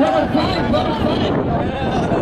Level five, level five.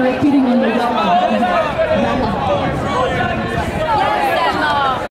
Repeating in the